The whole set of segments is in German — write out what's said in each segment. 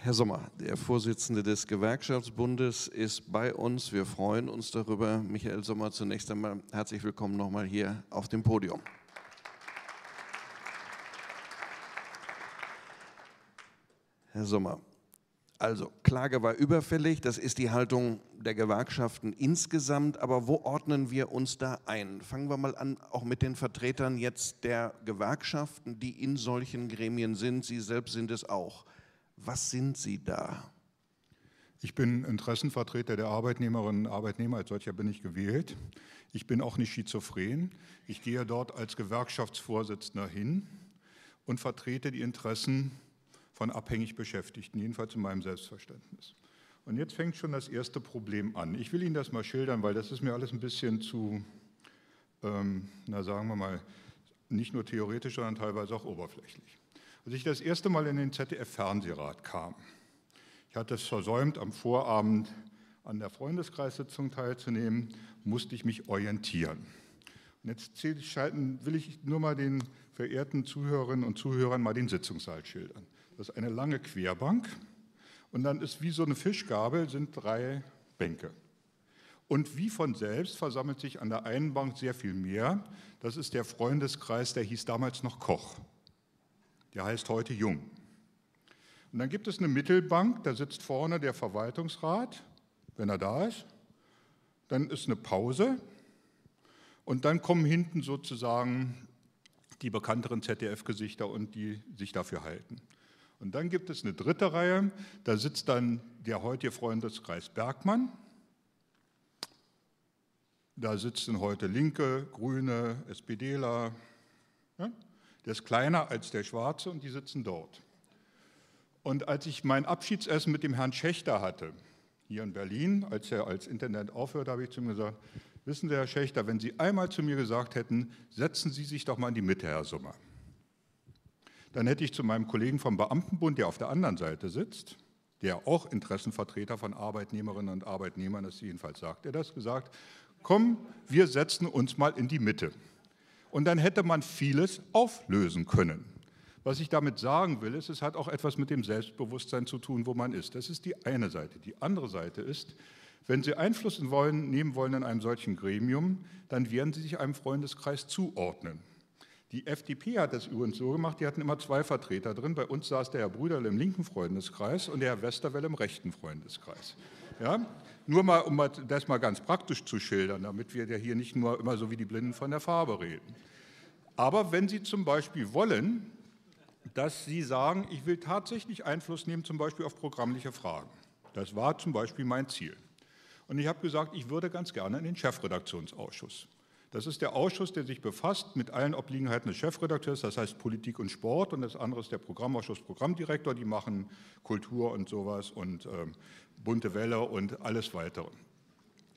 Herr Sommer, der Vorsitzende des Gewerkschaftsbundes, ist bei uns. Wir freuen uns darüber. Michael Sommer, zunächst einmal herzlich willkommen nochmal hier auf dem Podium. Herr Sommer, also Klage war überfällig, das ist die Haltung der Gewerkschaften insgesamt, aber wo ordnen wir uns da ein? Fangen wir mal an, auch mit den Vertretern jetzt der Gewerkschaften, die in solchen Gremien sind. Sie selbst sind es auch. Was sind Sie da? Ich bin Interessenvertreter der Arbeitnehmerinnen und Arbeitnehmer, als solcher bin ich gewählt. Ich bin auch nicht schizophren. Ich gehe dort als Gewerkschaftsvorsitzender hin und vertrete die Interessen von abhängig Beschäftigten, jedenfalls in meinem Selbstverständnis. Und jetzt fängt schon das erste Problem an. Ich will Ihnen das mal schildern, weil das ist mir alles ein bisschen zu, ähm, na sagen wir mal, nicht nur theoretisch, sondern teilweise auch oberflächlich. Als ich das erste Mal in den ZDF-Fernsehrat kam, ich hatte es versäumt, am Vorabend an der Freundeskreissitzung teilzunehmen, musste ich mich orientieren. Und jetzt will ich nur mal den verehrten Zuhörerinnen und Zuhörern mal den Sitzungssaal schildern. Das ist eine lange Querbank und dann ist wie so eine Fischgabel sind drei Bänke. Und wie von selbst versammelt sich an der einen Bank sehr viel mehr. Das ist der Freundeskreis, der hieß damals noch Koch. Der heißt heute Jung. Und dann gibt es eine Mittelbank, da sitzt vorne der Verwaltungsrat, wenn er da ist. Dann ist eine Pause und dann kommen hinten sozusagen die bekannteren ZDF-Gesichter und die sich dafür halten. Und dann gibt es eine dritte Reihe, da sitzt dann der heutige Freundeskreis Bergmann. Da sitzen heute Linke, Grüne, SPDler. Ja? Der ist kleiner als der Schwarze und die sitzen dort. Und als ich mein Abschiedsessen mit dem Herrn Schächter hatte, hier in Berlin, als er als Intendant aufhörte, habe ich zu ihm gesagt, wissen Sie, Herr Schächter, wenn Sie einmal zu mir gesagt hätten, setzen Sie sich doch mal in die Mitte, Herr Sommer. Dann hätte ich zu meinem Kollegen vom Beamtenbund, der auf der anderen Seite sitzt, der auch Interessenvertreter von Arbeitnehmerinnen und Arbeitnehmern ist, jedenfalls sagt er das, gesagt, komm, wir setzen uns mal in die Mitte. Und dann hätte man vieles auflösen können. Was ich damit sagen will, ist, es hat auch etwas mit dem Selbstbewusstsein zu tun, wo man ist. Das ist die eine Seite. Die andere Seite ist, wenn Sie Einfluss wollen, nehmen wollen in einem solchen Gremium, dann werden Sie sich einem Freundeskreis zuordnen. Die FDP hat das übrigens so gemacht, die hatten immer zwei Vertreter drin. Bei uns saß der Herr Brüderl im linken Freundeskreis und der Herr Westerwelle im rechten Freundeskreis. Ja? Nur mal, um das mal ganz praktisch zu schildern, damit wir ja hier nicht nur immer so wie die Blinden von der Farbe reden. Aber wenn Sie zum Beispiel wollen, dass Sie sagen, ich will tatsächlich Einfluss nehmen, zum Beispiel auf programmliche Fragen. Das war zum Beispiel mein Ziel. Und ich habe gesagt, ich würde ganz gerne in den Chefredaktionsausschuss. Das ist der Ausschuss, der sich befasst mit allen Obliegenheiten des Chefredakteurs, das heißt Politik und Sport. Und das andere ist der Programmausschuss, Programmdirektor, die machen Kultur und sowas und äh, bunte Welle und alles weitere.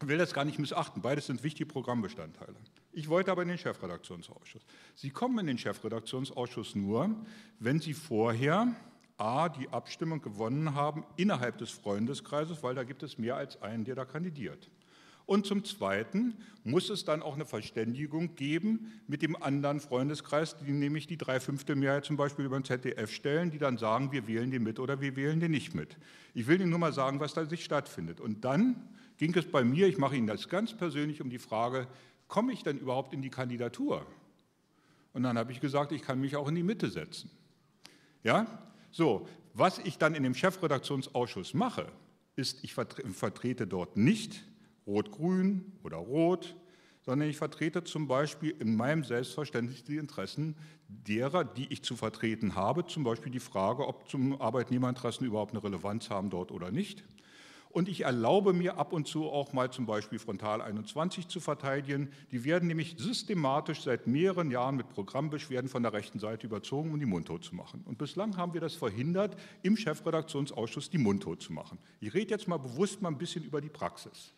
Ich will das gar nicht missachten, beides sind wichtige Programmbestandteile. Ich wollte aber in den Chefredaktionsausschuss. Sie kommen in den Chefredaktionsausschuss nur, wenn Sie vorher A, die Abstimmung gewonnen haben innerhalb des Freundeskreises, weil da gibt es mehr als einen, der da kandidiert. Und zum Zweiten muss es dann auch eine Verständigung geben mit dem anderen Freundeskreis, die nämlich die Dreifünftelmehrheit zum Beispiel über den ZDF stellen, die dann sagen, wir wählen den mit oder wir wählen den nicht mit. Ich will Ihnen nur mal sagen, was da sich stattfindet. Und dann ging es bei mir, ich mache Ihnen das ganz persönlich, um die Frage, komme ich denn überhaupt in die Kandidatur? Und dann habe ich gesagt, ich kann mich auch in die Mitte setzen. Ja, so, was ich dann in dem Chefredaktionsausschuss mache, ist, ich vertrete dort nicht Rot-Grün oder Rot, sondern ich vertrete zum Beispiel in meinem Selbstverständnis die Interessen derer, die ich zu vertreten habe, zum Beispiel die Frage, ob zum Arbeitnehmerinteressen überhaupt eine Relevanz haben dort oder nicht. Und ich erlaube mir ab und zu auch mal zum Beispiel Frontal 21 zu verteidigen. Die werden nämlich systematisch seit mehreren Jahren mit Programmbeschwerden von der rechten Seite überzogen, um die mundtot zu machen. Und bislang haben wir das verhindert, im Chefredaktionsausschuss die mundtot zu machen. Ich rede jetzt mal bewusst mal ein bisschen über die Praxis.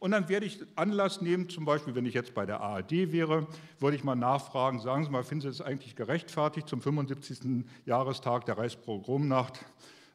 Und dann werde ich Anlass nehmen, zum Beispiel, wenn ich jetzt bei der ARD wäre, würde ich mal nachfragen, sagen Sie mal, finden Sie es eigentlich gerechtfertigt, zum 75. Jahrestag der Reichspogromnacht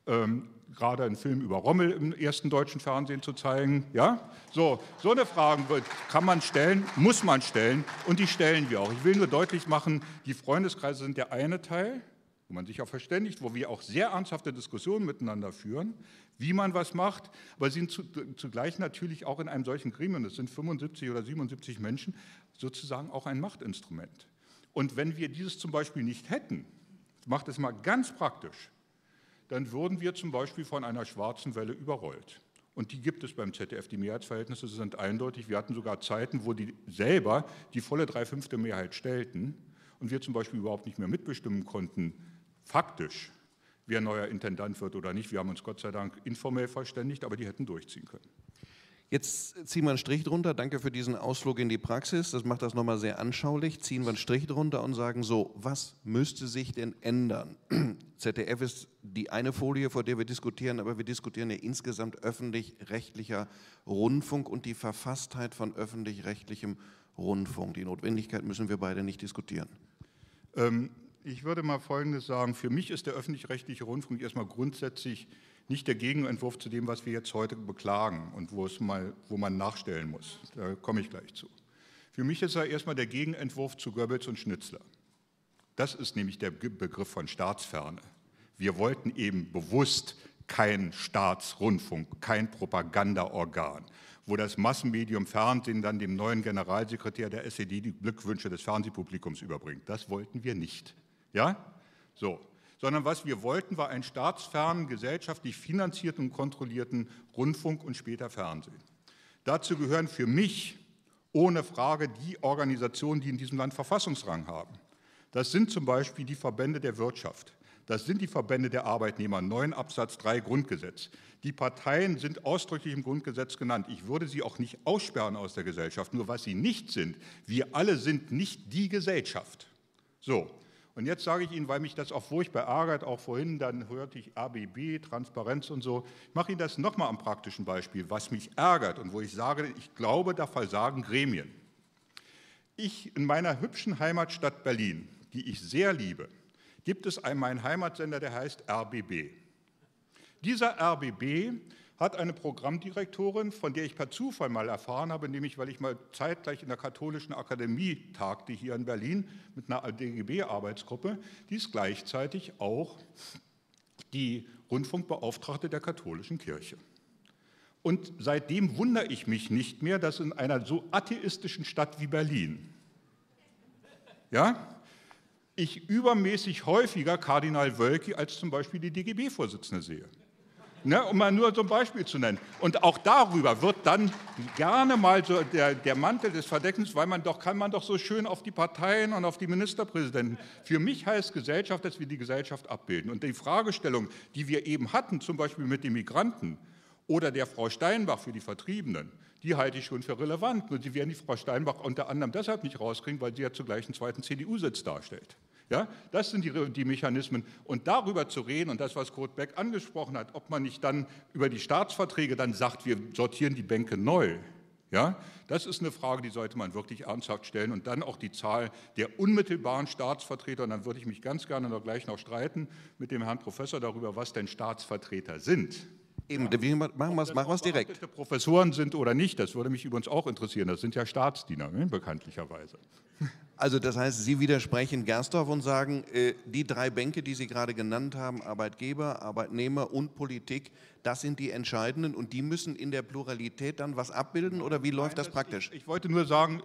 ähm, gerade einen Film über Rommel im ersten deutschen Fernsehen zu zeigen? Ja? So, so eine Frage kann man stellen, muss man stellen und die stellen wir auch. Ich will nur deutlich machen, die Freundeskreise sind der eine Teil wo man sich auch verständigt, wo wir auch sehr ernsthafte Diskussionen miteinander führen, wie man was macht, aber sind zu, zugleich natürlich auch in einem solchen Gremium, das sind 75 oder 77 Menschen, sozusagen auch ein Machtinstrument. Und wenn wir dieses zum Beispiel nicht hätten, macht es mal ganz praktisch, dann würden wir zum Beispiel von einer schwarzen Welle überrollt. Und die gibt es beim ZDF. Die Mehrheitsverhältnisse sind eindeutig. Wir hatten sogar Zeiten, wo die selber die volle Dreifünfte Mehrheit stellten und wir zum Beispiel überhaupt nicht mehr mitbestimmen konnten, faktisch, wer neuer Intendant wird oder nicht. Wir haben uns Gott sei Dank informell verständigt, aber die hätten durchziehen können. Jetzt ziehen wir einen Strich drunter. Danke für diesen Ausflug in die Praxis. Das macht das nochmal sehr anschaulich. Ziehen wir einen Strich drunter und sagen so, was müsste sich denn ändern? ZDF ist die eine Folie, vor der wir diskutieren, aber wir diskutieren ja insgesamt öffentlich-rechtlicher Rundfunk und die Verfasstheit von öffentlich-rechtlichem Rundfunk. Die Notwendigkeit müssen wir beide nicht diskutieren. Ähm, ich würde mal Folgendes sagen. Für mich ist der öffentlich-rechtliche Rundfunk erstmal grundsätzlich nicht der Gegenentwurf zu dem, was wir jetzt heute beklagen und wo, es mal, wo man nachstellen muss. Da komme ich gleich zu. Für mich ist er erstmal der Gegenentwurf zu Goebbels und Schnitzler. Das ist nämlich der Begriff von Staatsferne. Wir wollten eben bewusst kein Staatsrundfunk, kein Propagandaorgan, wo das Massenmedium Fernsehen dann dem neuen Generalsekretär der SED die Glückwünsche des Fernsehpublikums überbringt. Das wollten wir nicht. Ja? So. Sondern was wir wollten, war einen staatsfernen, gesellschaftlich finanzierten und kontrollierten Rundfunk und später Fernsehen. Dazu gehören für mich ohne Frage die Organisationen, die in diesem Land Verfassungsrang haben. Das sind zum Beispiel die Verbände der Wirtschaft. Das sind die Verbände der Arbeitnehmer, 9 Absatz 3 Grundgesetz. Die Parteien sind ausdrücklich im Grundgesetz genannt. Ich würde sie auch nicht aussperren aus der Gesellschaft. Nur was sie nicht sind, wir alle sind nicht die Gesellschaft. So, und jetzt sage ich Ihnen, weil mich das auch furchtbar ärgert, auch vorhin, dann hörte ich ABB, Transparenz und so, ich mache Ihnen das nochmal am praktischen Beispiel, was mich ärgert und wo ich sage, ich glaube, da versagen Gremien. Ich in meiner hübschen Heimatstadt Berlin, die ich sehr liebe, gibt es einen, meinen Heimatsender, der heißt RBB. Dieser RBB hat eine Programmdirektorin, von der ich per Zufall mal erfahren habe, nämlich weil ich mal zeitgleich in der Katholischen Akademie tagte hier in Berlin mit einer DGB-Arbeitsgruppe, die ist gleichzeitig auch die Rundfunkbeauftragte der katholischen Kirche. Und seitdem wundere ich mich nicht mehr, dass in einer so atheistischen Stadt wie Berlin, ja, ich übermäßig häufiger Kardinal Wölki als zum Beispiel die DGB-Vorsitzende sehe. Ne, um mal nur so ein Beispiel zu nennen. Und auch darüber wird dann gerne mal so der, der Mantel des Verdeckens, weil man doch, kann man doch so schön auf die Parteien und auf die Ministerpräsidenten. Für mich heißt Gesellschaft, dass wir die Gesellschaft abbilden. Und die Fragestellung, die wir eben hatten, zum Beispiel mit den Migranten oder der Frau Steinbach für die Vertriebenen, die halte ich schon für relevant. Und Sie werden die Frau Steinbach unter anderem deshalb nicht rauskriegen, weil sie ja zugleich einen zweiten CDU-Sitz darstellt. Ja, das sind die, die, Mechanismen. Und darüber zu reden und das, was Kurt Beck angesprochen hat, ob man nicht dann über die Staatsverträge dann sagt, wir sortieren die Bänke neu, ja, das ist eine Frage, die sollte man wirklich ernsthaft stellen. Und dann auch die Zahl der unmittelbaren Staatsvertreter. Und dann würde ich mich ganz gerne noch gleich noch streiten mit dem Herrn Professor darüber, was denn Staatsvertreter sind. Eben, ja. machen wir es machen direkt. Professoren sind oder nicht, das würde mich übrigens auch interessieren. Das sind ja Staatsdiener, ne, bekanntlicherweise. Also das heißt, Sie widersprechen Gerstorf und sagen, äh, die drei Bänke, die Sie gerade genannt haben, Arbeitgeber, Arbeitnehmer und Politik, das sind die entscheidenden und die müssen in der Pluralität dann was abbilden oder wie läuft Nein, das praktisch? Ich, ich, wollte nur sagen,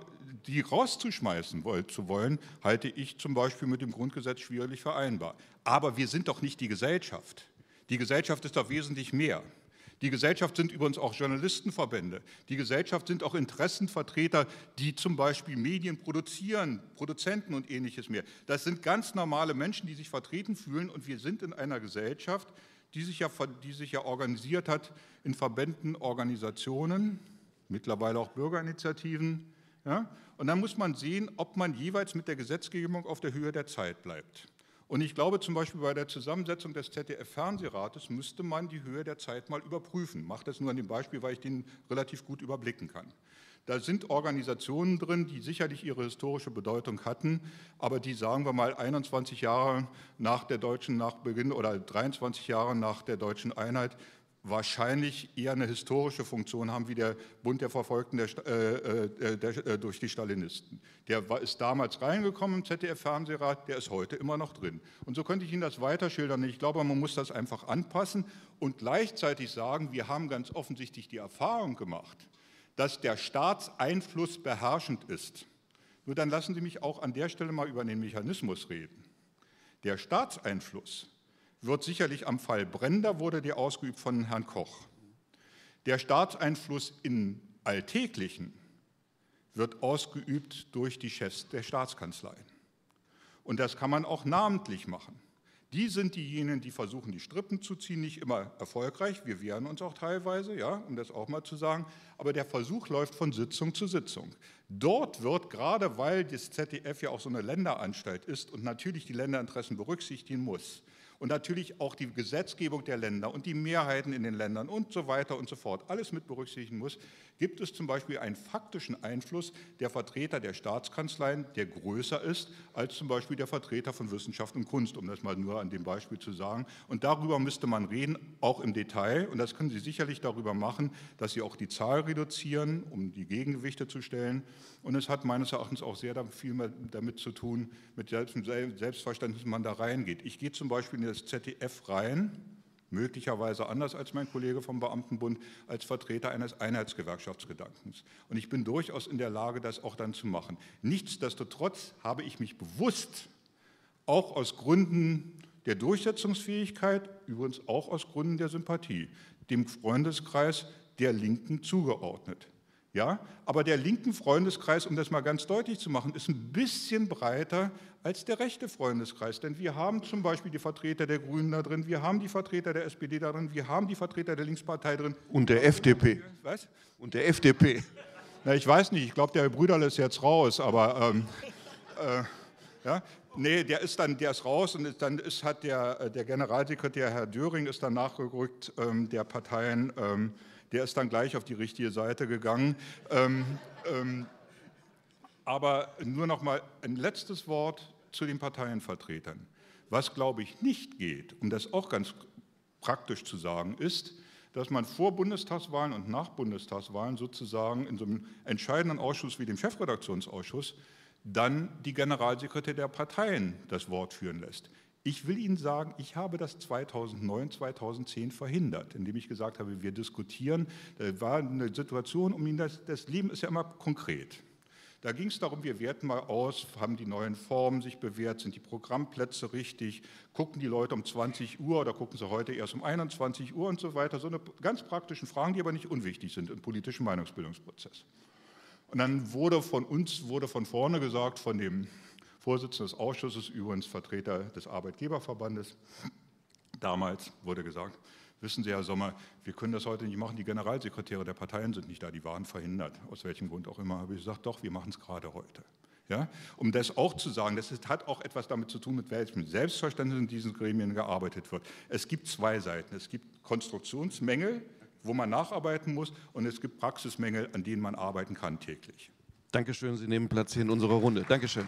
die rauszuschmeißen zu wollen, halte ich zum Beispiel mit dem Grundgesetz schwierig vereinbar. Aber wir sind doch nicht die Gesellschaft. Die Gesellschaft ist doch wesentlich mehr. Die Gesellschaft sind übrigens auch Journalistenverbände. Die Gesellschaft sind auch Interessenvertreter, die zum Beispiel Medien produzieren, Produzenten und ähnliches mehr. Das sind ganz normale Menschen, die sich vertreten fühlen und wir sind in einer Gesellschaft, die sich ja, die sich ja organisiert hat in Verbänden, Organisationen, mittlerweile auch Bürgerinitiativen. Ja? Und dann muss man sehen, ob man jeweils mit der Gesetzgebung auf der Höhe der Zeit bleibt. Und ich glaube zum Beispiel bei der Zusammensetzung des ZDF-Fernsehrates müsste man die Höhe der Zeit mal überprüfen. Ich mache das nur an dem Beispiel, weil ich den relativ gut überblicken kann. Da sind Organisationen drin, die sicherlich ihre historische Bedeutung hatten, aber die, sagen wir mal, 21 Jahre nach der deutschen Nachbeginn oder 23 Jahre nach der deutschen Einheit wahrscheinlich eher eine historische Funktion haben wie der Bund der Verfolgten der, äh, äh, der, äh, durch die Stalinisten. Der war, ist damals reingekommen im ZDF-Fernsehrat, der ist heute immer noch drin. Und so könnte ich Ihnen das weiterschildern. Ich glaube, man muss das einfach anpassen und gleichzeitig sagen, wir haben ganz offensichtlich die Erfahrung gemacht, dass der Staatseinfluss beherrschend ist. Nur dann lassen Sie mich auch an der Stelle mal über den Mechanismus reden. Der Staatseinfluss wird sicherlich am Fall Brender, wurde die ausgeübt von Herrn Koch. Der Staatseinfluss in Alltäglichen wird ausgeübt durch die Chefs der Staatskanzleien. Und das kann man auch namentlich machen. Die sind diejenigen, die versuchen, die Strippen zu ziehen, nicht immer erfolgreich. Wir wehren uns auch teilweise, ja, um das auch mal zu sagen. Aber der Versuch läuft von Sitzung zu Sitzung. Dort wird, gerade weil das ZDF ja auch so eine Länderanstalt ist und natürlich die Länderinteressen berücksichtigen muss, und natürlich auch die Gesetzgebung der Länder und die Mehrheiten in den Ländern und so weiter und so fort alles mit berücksichtigen muss, gibt es zum Beispiel einen faktischen Einfluss der Vertreter der Staatskanzleien, der größer ist als zum Beispiel der Vertreter von Wissenschaft und Kunst, um das mal nur an dem Beispiel zu sagen. Und darüber müsste man reden, auch im Detail. Und das können Sie sicherlich darüber machen, dass Sie auch die Zahl reduzieren, um die Gegengewichte zu stellen. Und es hat meines Erachtens auch sehr viel damit zu tun, mit Selbstverständnis, man da reingeht. Ich gehe zum Beispiel in das ZDF rein, möglicherweise anders als mein Kollege vom Beamtenbund, als Vertreter eines Einheitsgewerkschaftsgedankens. Und ich bin durchaus in der Lage, das auch dann zu machen. Nichtsdestotrotz habe ich mich bewusst, auch aus Gründen der Durchsetzungsfähigkeit, übrigens auch aus Gründen der Sympathie, dem Freundeskreis der Linken zugeordnet. Ja, aber der linken Freundeskreis, um das mal ganz deutlich zu machen, ist ein bisschen breiter als der rechte Freundeskreis. Denn wir haben zum Beispiel die Vertreter der Grünen da drin, wir haben die Vertreter der SPD da drin, wir haben die Vertreter der Linkspartei drin. Und der FDP. Was? Und der FDP. Na, ich weiß nicht, ich glaube, der Herr Brüderl ist jetzt raus, aber ähm, äh, ja, nee, der ist dann, der ist raus und dann ist, hat der, äh, der Generalsekretär Herr Döring ist dann nachgerückt ähm, der Parteien. Ähm, der ist dann gleich auf die richtige Seite gegangen. Ähm, ähm, aber nur noch mal ein letztes Wort zu den Parteienvertretern. Was, glaube ich, nicht geht, um das auch ganz praktisch zu sagen, ist, dass man vor Bundestagswahlen und nach Bundestagswahlen sozusagen in so einem entscheidenden Ausschuss wie dem Chefredaktionsausschuss dann die Generalsekretär der Parteien das Wort führen lässt. Ich will Ihnen sagen, ich habe das 2009, 2010 verhindert, indem ich gesagt habe, wir diskutieren. Da war eine Situation, um Ihnen das, das Leben ist ja immer konkret. Da ging es darum, wir werten mal aus, haben die neuen Formen sich bewährt, sind die Programmplätze richtig, gucken die Leute um 20 Uhr oder gucken sie heute erst um 21 Uhr und so weiter. So eine ganz praktischen Fragen, die aber nicht unwichtig sind im politischen Meinungsbildungsprozess. Und dann wurde von uns, wurde von vorne gesagt, von dem Vorsitzender des Ausschusses, übrigens Vertreter des Arbeitgeberverbandes. Damals wurde gesagt, wissen Sie, Herr Sommer, wir können das heute nicht machen, die Generalsekretäre der Parteien sind nicht da, die waren verhindert, aus welchem Grund auch immer. Habe ich gesagt, doch, wir machen es gerade heute. Ja, um das auch zu sagen, das ist, hat auch etwas damit zu tun, mit welchem Selbstverständnis in diesen Gremien gearbeitet wird. Es gibt zwei Seiten. Es gibt Konstruktionsmängel, wo man nacharbeiten muss, und es gibt Praxismängel, an denen man arbeiten kann täglich. Dankeschön, Sie nehmen Platz hier in unserer Runde. Dankeschön.